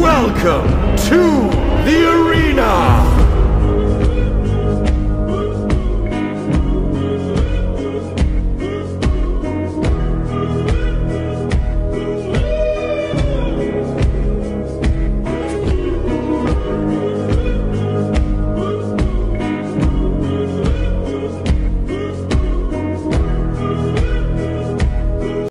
Welcome to!